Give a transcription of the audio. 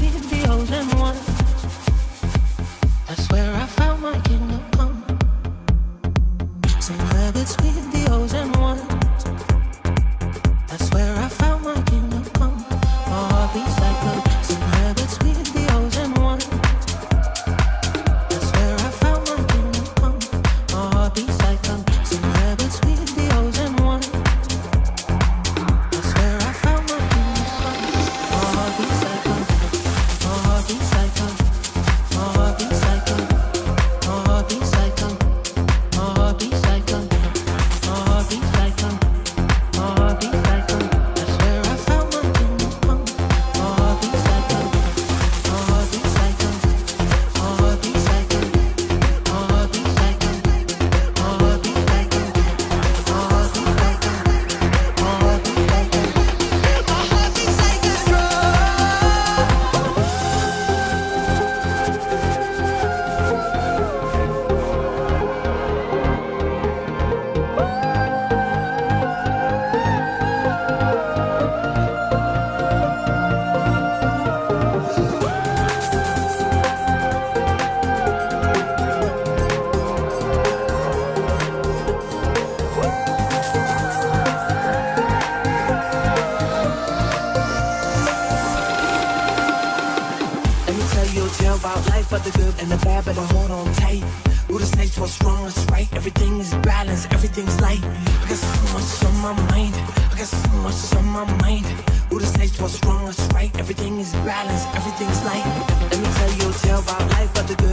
be the only one. you'll tell about life, but the good and the bad, better hold on tight. Who the snakes, what's wrong, what's right? Everything is balanced, everything's light. I got so much on my mind, I got so much on my mind. Who the snakes, what's wrong, what's right? Everything is balanced, everything's light. Let me tell you about life, but the good